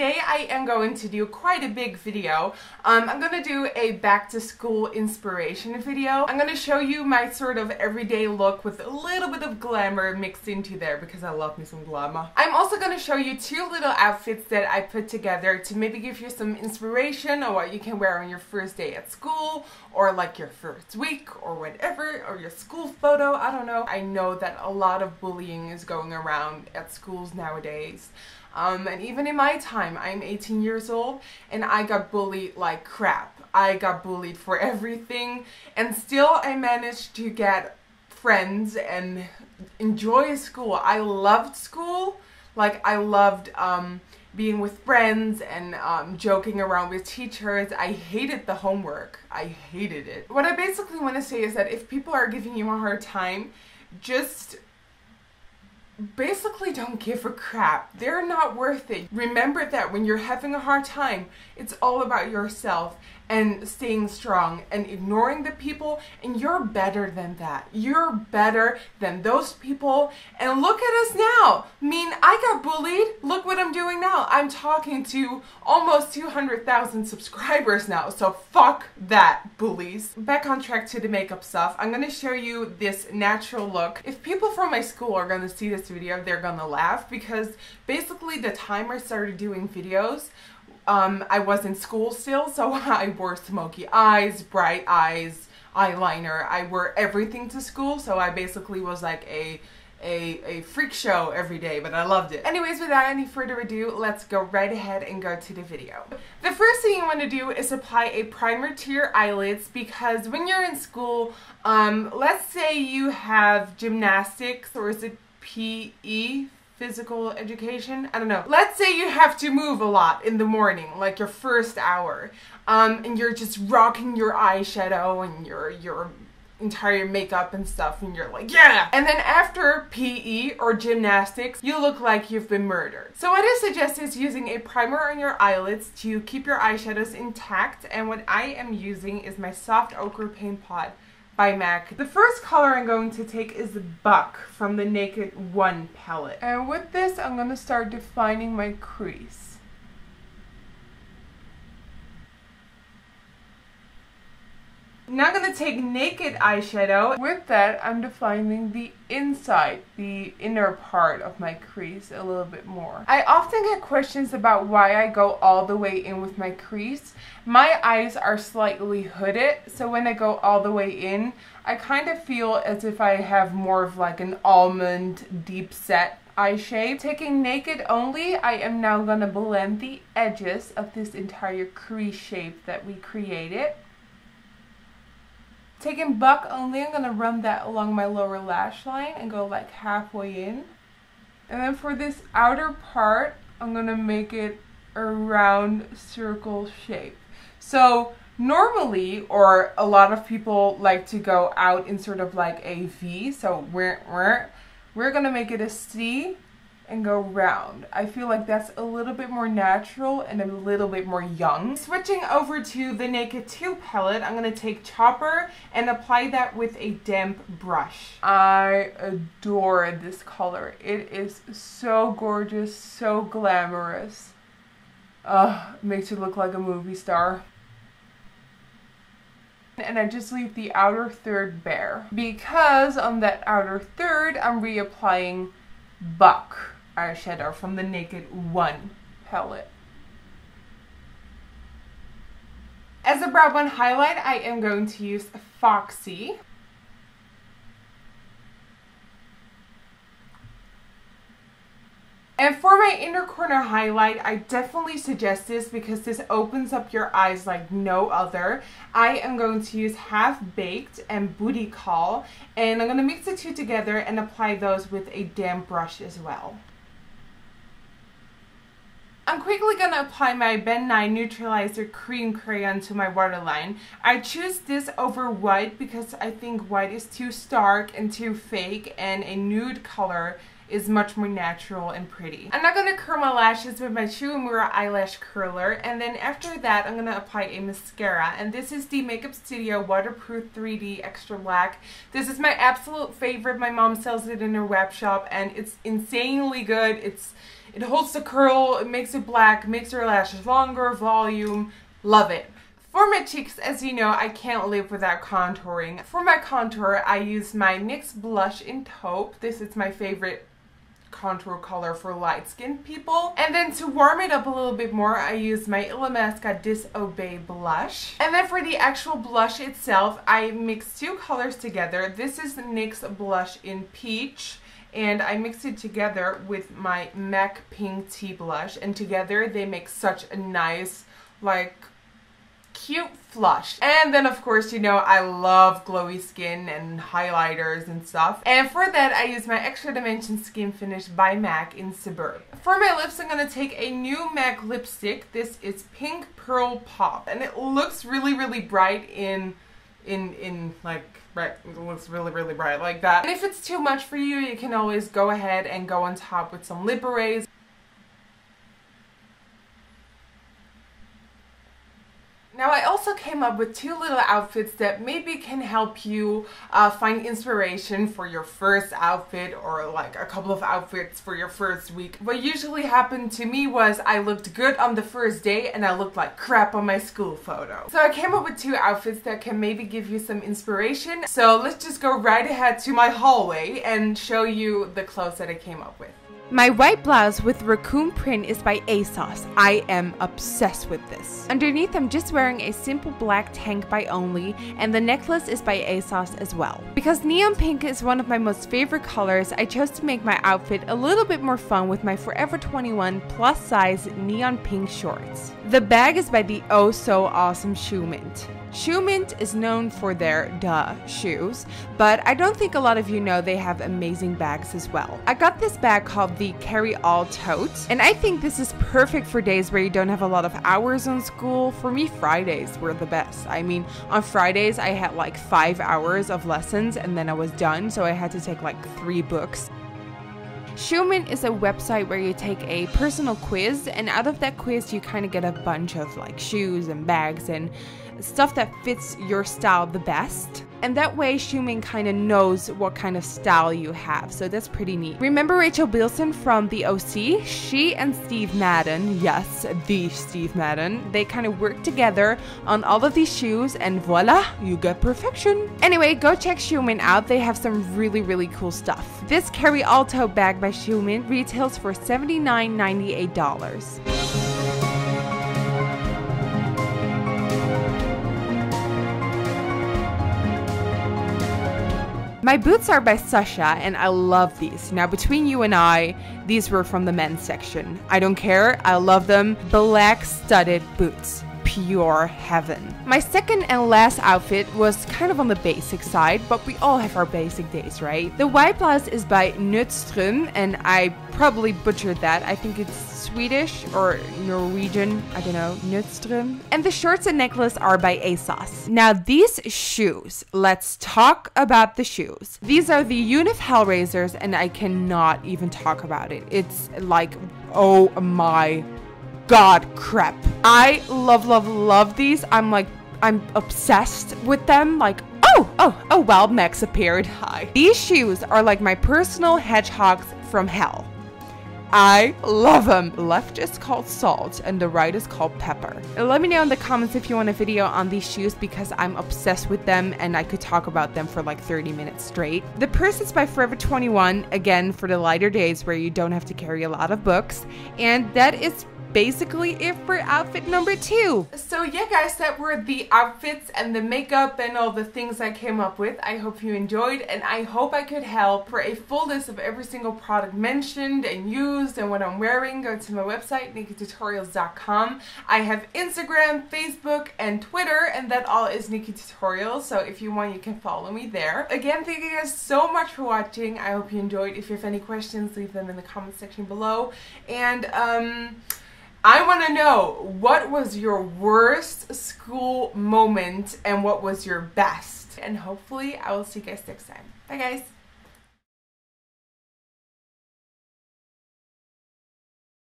today I am going to do quite a big video. Um, I'm going to do a back to school inspiration video. I'm going to show you my sort of everyday look with a little bit of glamour mixed into there because I love me some glamour. I'm also going to show you two little outfits that I put together to maybe give you some inspiration on what you can wear on your first day at school or like your first week or whatever or your school photo. I don't know. I know that a lot of bullying is going around at schools nowadays. Um, and even in my time, I'm 18 years old and I got bullied like crap. I got bullied for everything and still I managed to get friends and enjoy school. I loved school. Like I loved um, being with friends and um, joking around with teachers. I hated the homework. I hated it. What I basically want to say is that if people are giving you a hard time, just basically don't give a crap. They're not worth it. Remember that when you're having a hard time, it's all about yourself and staying strong and ignoring the people and you're better than that. You're better than those people and look at us now. I mean, I got bullied. Look what I'm doing now. I'm talking to almost 200,000 subscribers now. So fuck that, bullies. Back on track to the makeup stuff. I'm to show you this natural look. If people from my school are to see this video, they're to laugh because basically the time I started doing videos um, I was in school still, so I wore smoky eyes, bright eyes, eyeliner. I wore everything to school, so I basically was like a a, a freak show every day, but I loved it. Anyways, without any further ado, let's go right ahead and go to the video. The first thing you want to do is apply a primer to your eyelids because when you're in school, um, let's say you have gymnastics or is it PE physical education. I don't know. Let's say you have to move a lot in the morning, like your first hour, um, and you're just rocking your eyeshadow and your your entire makeup and stuff and you're like yeah and then after PE or gymnastics you look like you've been murdered so what I suggest is using a primer on your eyelids to keep your eyeshadows intact and what I am using is my soft ochre paint pot by MAC. The first color I'm going to take is Buck from the Naked One palette. And with this, I'm going to start defining my crease. Now I'm going to take naked eyeshadow. With that, I'm defining the inside, the inner part of my crease a little bit more. I often get questions about why I go all the way in with my crease. My eyes are slightly hooded, so when I go all the way in, I kind of feel as if I have more of like an almond deep set eye shape. Taking naked only, I am now going to blend the edges of this entire crease shape that we created. Taking buck only, I'm going to run that along my lower lash line and go like halfway in. And then for this outer part, I'm going to make it a round circle shape. So normally, or a lot of people like to go out in sort of like a V. So we're, we're, we're going to make it a C and go round. I feel like that's a little bit more natural and a little bit more young. Switching over to the Naked 2 palette, I'm going to take Chopper and apply that with a damp brush. I adore this color. It is so gorgeous, so glamorous. Uh, makes you look like a movie star and I just leave the outer third bare because on that outer third I'm reapplying Buck eyeshadow from the Naked One palette. As a brow bone highlight, I am going to use Foxy. And for my inner corner highlight, I definitely suggest this because this opens up your eyes like no other. I am going to use Half Baked and Booty Call, and I'm going to mix the two together and apply those with a damp brush as well. I'm quickly going to apply my Ben Nye Neutralizer Cream Crayon to my waterline. I choose this over white because I think white is too stark and too fake and a nude color is much more natural and pretty. I'm not going to curl my lashes with my Shu Uemura eyelash curler and then after that I'm going to apply a mascara and this is the Makeup Studio Waterproof 3D Extra Black. This is my absolute favorite. My mom sells it in her web shop and it's insanely good. It's It holds the curl, it makes it black, makes your lashes longer, volume. Love it. For my cheeks, as you know, I can't live without contouring. For my contour, I use my NYX blush in taupe. This is my favorite contour color for light skinned people. And then to warm it up a little bit more, I use my Illamasqua Disobey blush. And then for the actual blush itself, I mix two colors together. This is NYX blush in peach and I mix it together with my MAC Pink Tea blush and together they make such a nice like cute flush. And then of course, you know, I love glowy skin and highlighters and stuff. And for that, I use my Extra Dimension Skin Finish by MAC in Superb. For my lips, I'm gonna take a new MAC lipstick. This is Pink Pearl Pop. And it looks really, really bright in, in, in like, right, looks really, really bright like that. And if it's too much for you, you can always go ahead and go on top with some lip Now I also came up with two little outfits that maybe can help you uh, find inspiration for your first outfit or like a couple of outfits for your first week. What usually happened to me was I looked good on the first day and I looked like crap on my school photo. So I came up with two outfits that can maybe give you some inspiration. So let's just go right ahead to my hallway and show you the clothes that I came up with. My white blouse with raccoon print is by ASOS. I am obsessed with this. Underneath I'm just wearing a simple black tank by Only and the necklace is by ASOS as well. Because neon pink is one of my most favorite colors, I chose to make my outfit a little bit more fun with my Forever 21 plus size neon pink shorts. The bag is by the oh so awesome Shoe Mint. Shoe Mint is known for their duh shoes, but I don't think a lot of you know they have amazing bags as well. I got this bag called the Carry All Tote, and I think this is perfect for days where you don't have a lot of hours on school. For me, Fridays were the best. I mean, on Fridays I had like five hours of lessons and then I was done, so I had to take like three books. Mint is a website where you take a personal quiz, and out of that quiz, you kind of get a bunch of like shoes and bags and stuff that fits your style the best. And that way, Mint kind of knows what kind of style you have, so that's pretty neat. Remember Rachel Bilson from The OC? She and Steve Madden, yes, the Steve Madden, they kind of work together on all of these shoes, and voila, you get perfection. Anyway, go check Mint out. They have some really, really cool stuff. This Carry All Tote bag by Shoe Mint retails for $79.98. My boots are by Sacha and I love these. Now between you and I, these were from the men's section. I don't care, I love them. Black studded boots. Pure heaven. My second and last outfit was kind of on the basic side, but we all have our basic days, right? The white blouse is by Nordstrom and I probably butchered that. I think it's Swedish or Norwegian, I don't know, Nordstrom. And the shorts and necklace are by ASOS. Now these shoes, let's talk about the shoes. These are the Unif Hellraisers and I cannot even talk about it. It's like, oh my god crap. I love, love, love these. I'm like, I'm obsessed with them. Like, oh, oh, oh, well, Max appeared. Hi. These shoes are like my personal hedgehogs from hell. I love them. Left is called salt and the right is called pepper. Let me know in the comments if you want a video on these shoes because I'm obsessed with them and I could talk about them for like 30 minutes straight. The purse is by Forever 21, again for the lighter days where you don't have to carry a lot of books. And that is basically it for outfit number two. So yeah guys, that were the outfits and the makeup and all the things I came up with. I hope you enjoyed and I hope I could help. For a full list of every single product mentioned and used and what I'm wearing, go to my website, nikkietutorials.com. I have Instagram, Facebook, and Twitter, and that all is Nikkie Tutorials, so if you want, you can follow me there. Again, thank you guys so much for watching. I hope you enjoyed. If you have any questions, leave them in the comment section below. And, um... I want to know what was your worst school moment and what was your best. And hopefully I will see you guys next time. Bye guys.